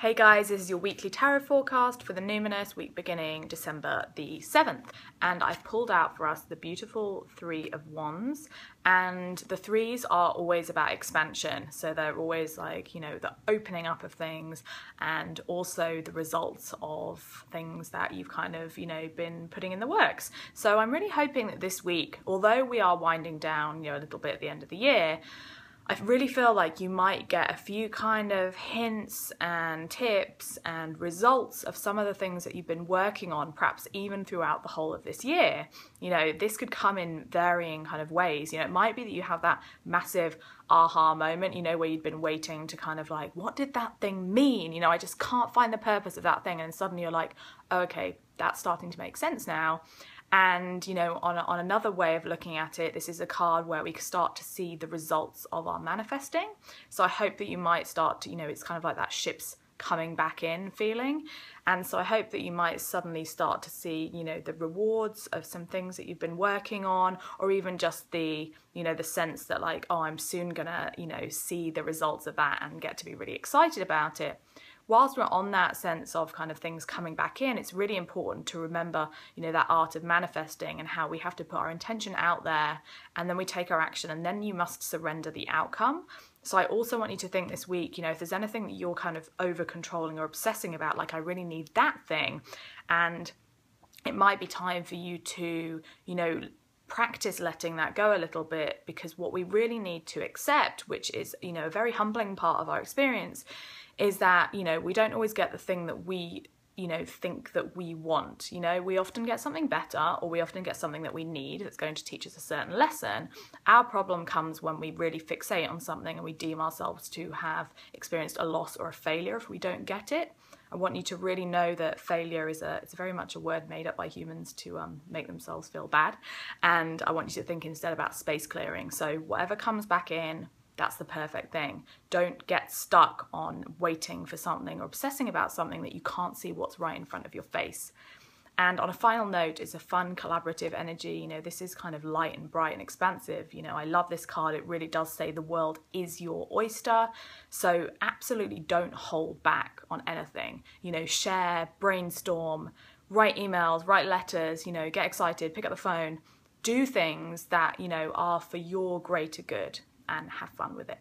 Hey guys, this is your weekly tarot forecast for the Numinous week beginning December the 7th. And I've pulled out for us the beautiful Three of Wands. And the threes are always about expansion. So they're always like, you know, the opening up of things and also the results of things that you've kind of, you know, been putting in the works. So I'm really hoping that this week, although we are winding down, you know, a little bit at the end of the year, I really feel like you might get a few kind of hints and tips and results of some of the things that you've been working on, perhaps even throughout the whole of this year. You know, this could come in varying kind of ways. You know, it might be that you have that massive aha moment, you know, where you'd been waiting to kind of like, what did that thing mean? You know, I just can't find the purpose of that thing. And suddenly you're like, oh, okay, that's starting to make sense now. And, you know, on, on another way of looking at it, this is a card where we start to see the results of our manifesting. So I hope that you might start to, you know, it's kind of like that ship's coming back in feeling. And so I hope that you might suddenly start to see, you know, the rewards of some things that you've been working on, or even just the, you know, the sense that like, oh, I'm soon gonna, you know, see the results of that and get to be really excited about it whilst we're on that sense of kind of things coming back in, it's really important to remember, you know, that art of manifesting and how we have to put our intention out there and then we take our action and then you must surrender the outcome. So I also want you to think this week, you know, if there's anything that you're kind of over controlling or obsessing about, like I really need that thing, and it might be time for you to, you know, practice letting that go a little bit because what we really need to accept, which is, you know, a very humbling part of our experience, is that, you know, we don't always get the thing that we you know think that we want you know? We often get something better or we often get something that we need that's going to teach us a certain lesson. Our problem comes when we really fixate on something and we deem ourselves to have experienced a loss or a failure if we don't get it i want you to really know that failure is a it's very much a word made up by humans to um, make themselves feel bad and i want you to think instead about space clearing so whatever comes back in that's the perfect thing. Don't get stuck on waiting for something or obsessing about something that you can't see what's right in front of your face. And on a final note, it's a fun, collaborative energy. You know, this is kind of light and bright and expansive. You know, I love this card. It really does say the world is your oyster. So absolutely don't hold back on anything. You know, share, brainstorm, write emails, write letters, you know, get excited, pick up the phone, do things that, you know, are for your greater good and have fun with it.